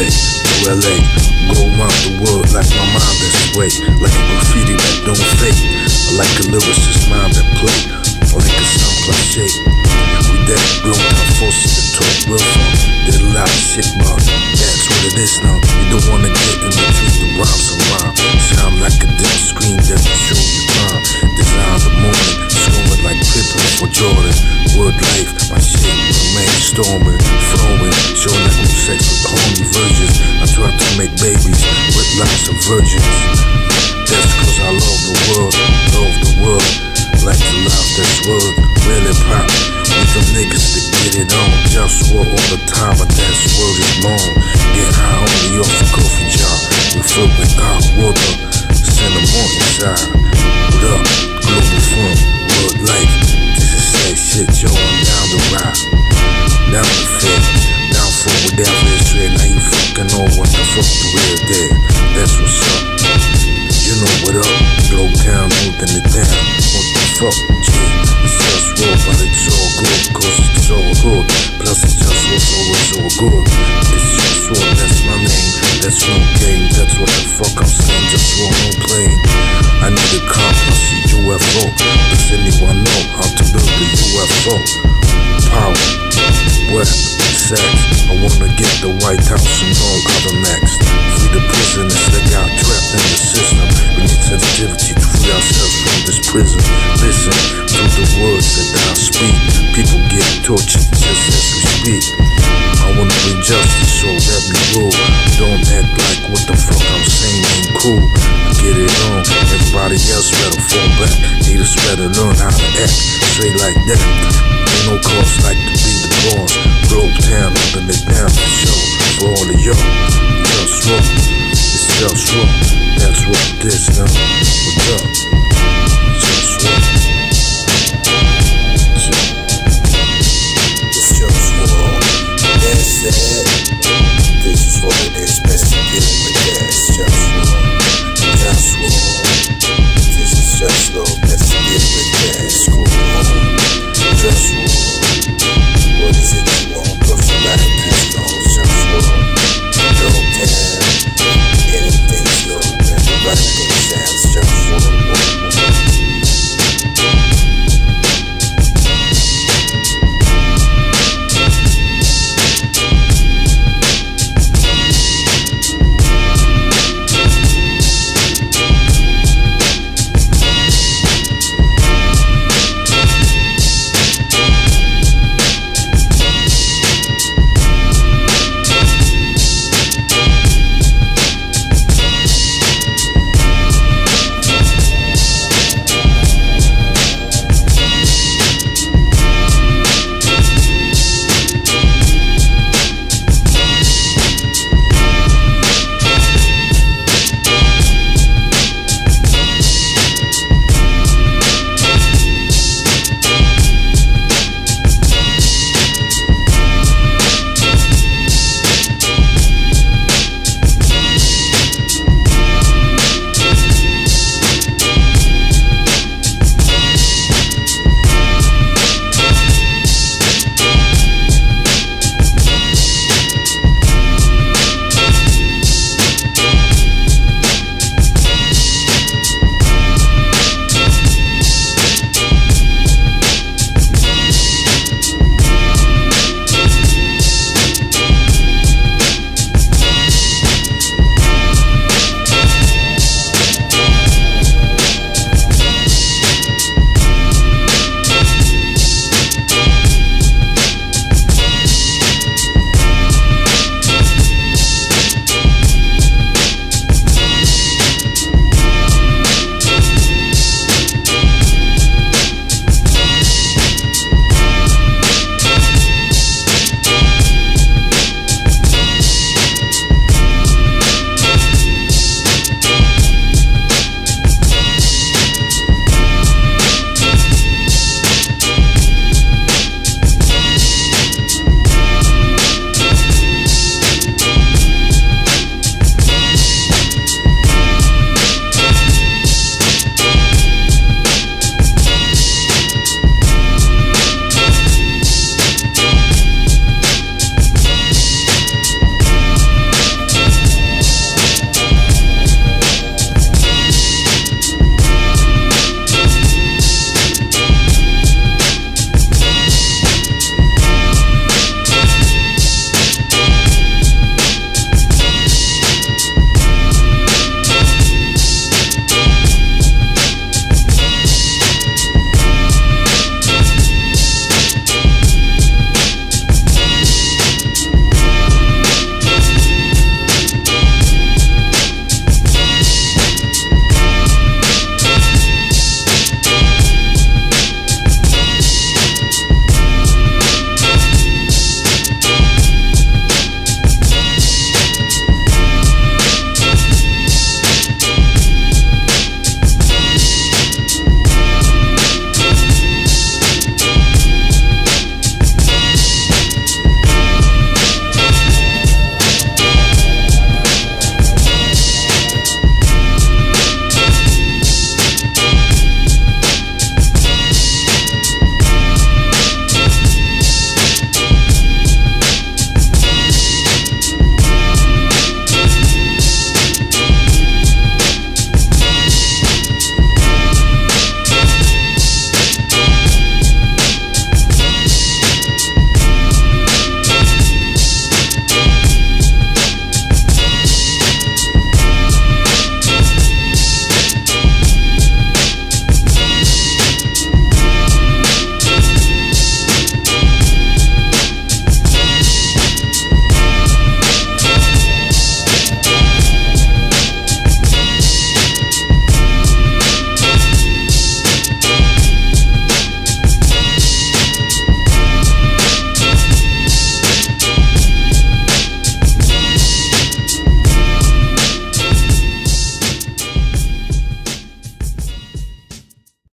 LA. Go around the world like my mind that's way. Like a graffiti that don't fade. Like a lyricist mind that play. Or like a sound cliche. We that real time forces to talk real fun. Did a lot of shit, but that's what it is now. You don't wanna get in between the rhymes and rhyme. Sound like a dead screen that will show you time. Design the moment, scoring like Pippen for Jordan. Word life, my shit remain storming, flowing, showing like I'm sex with horny virgins. I try to make babies with lots of virgins. That's cause I love the world, love the world. Like the life that's world, really pop. With them niggas to get it on. Just war all the time, but that's word is long. Get high only off a coffee jar. We fill with hot water. Send them on inside. What up? Globalfirm, world life. This is that shit, yo. The fit. Down for whatever it's real. Now you fucking know what the fuck the real dead. That's what's up. You know what up? Blow town, holding it down. What the fuck, G? It's just raw, but it's all good, cause it's all good. Plus it's just what's always all good. It's JustWar, that's my name. That's no game, that's what the fuck I'm saying. Just raw, no. I need a cop, I see UFO. Does anyone know how to build a UFO? Power, what, sex. I wanna get the White House and all other next. Free the prisoners that got trapped in the system. We need sensitivity to free ourselves from this prison. Listen to the words that I speak. People get tortured just as we speak. I wanna bring justice so that we rule. Don't act like what the fuck I'm saying ain't cool. Get it on. Everybody else better fall back. Haters better learn how to act straight like that. Ain't no cost like to be the boss. Globe town, holding it down for sure. For all of y'all, just roll. It's just roll. That's what it is now. What's up?